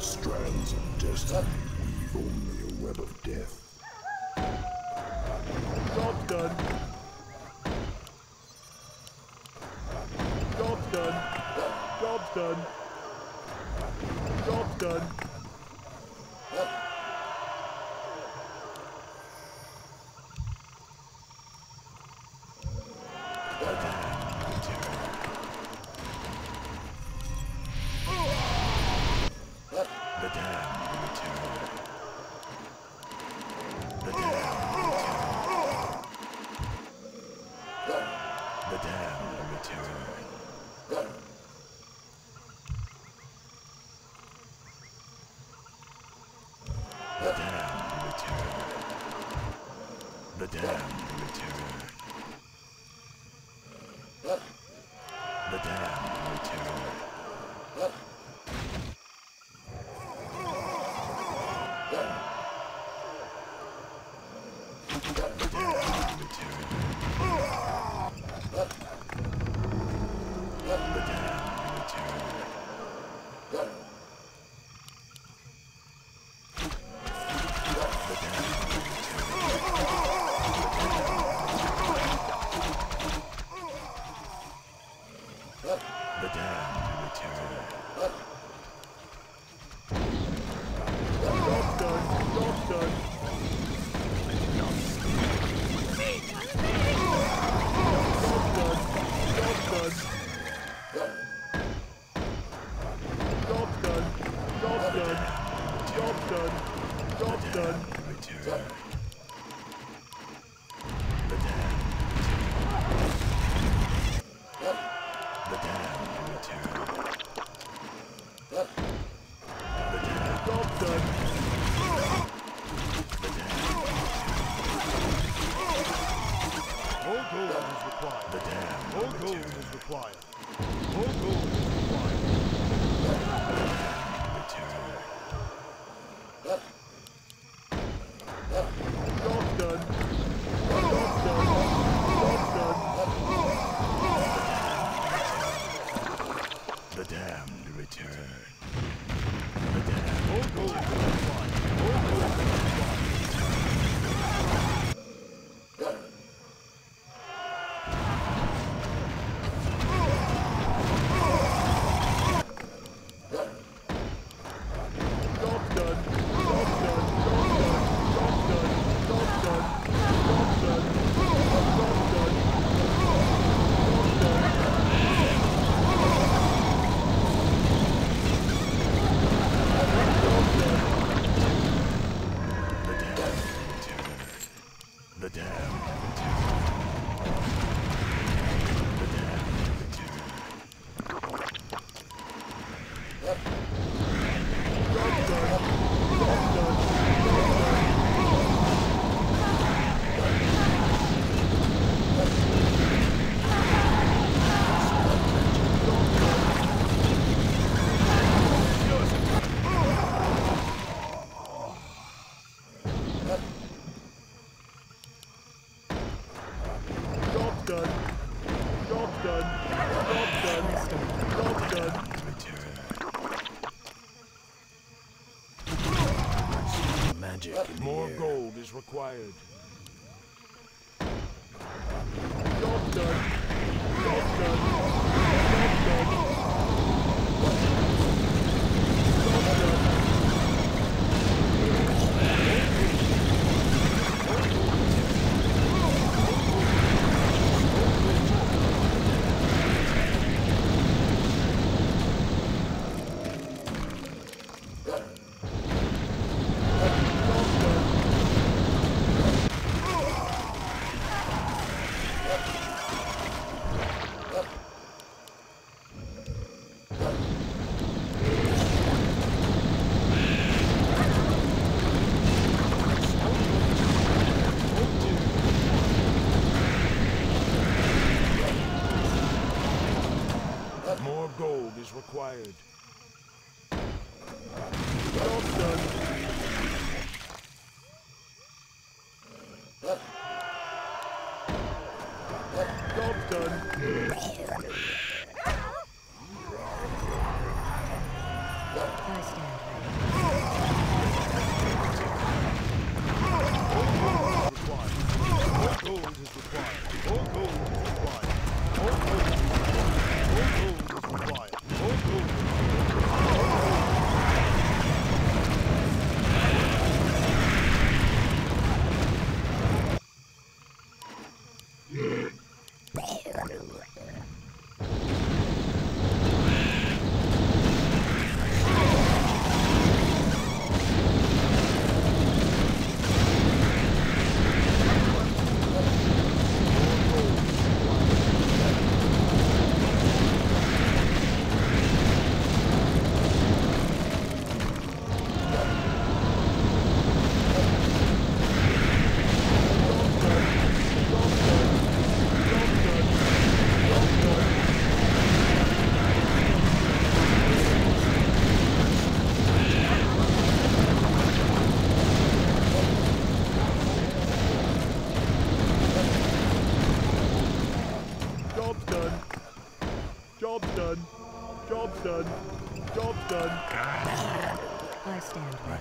the strands of destiny weave only a web of death. Job done. Job done. Job done. Lord. required. Job done. Job done.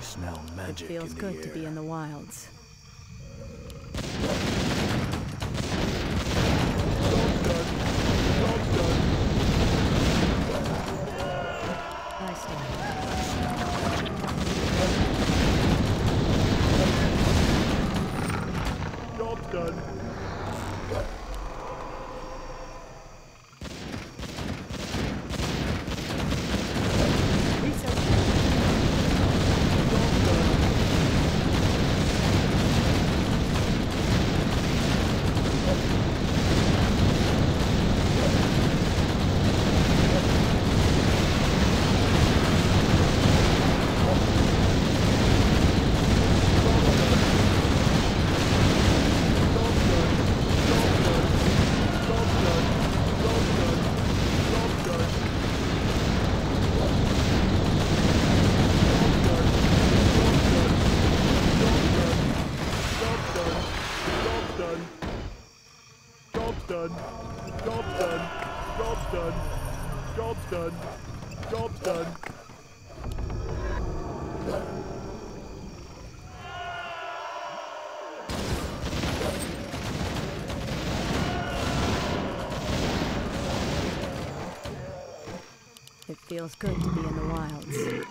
smell magic. It feels good to be in the wilds. done. Job's done. Job's done. Job's done. Job's done. It feels good to be in the wilds.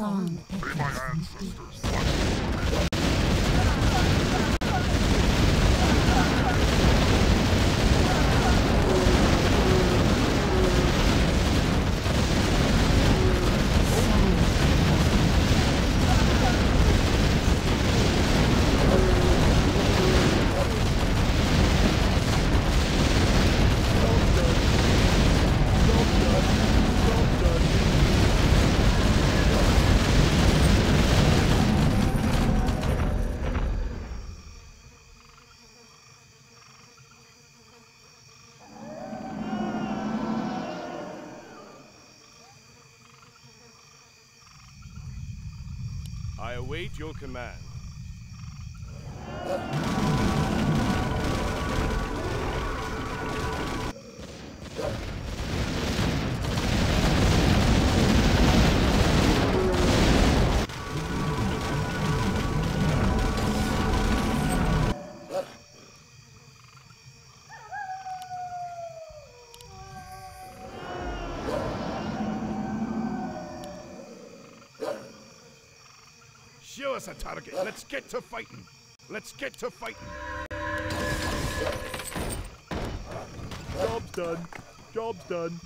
song. I await your command. us a target. Let's get to fighting. Let's get to fighting. Job's done. Job's done.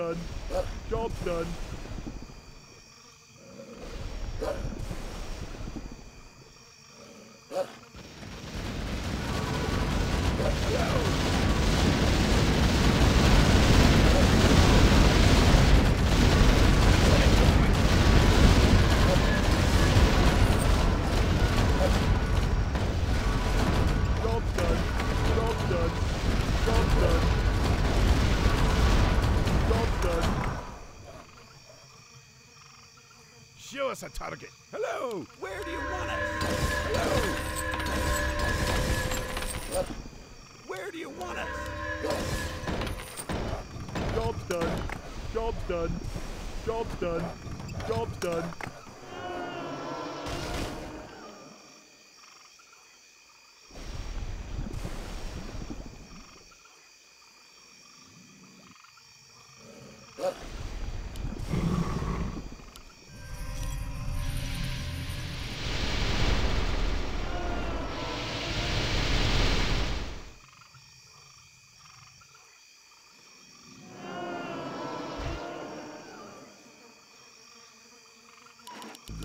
Job's us a target.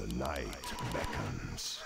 The night beckons.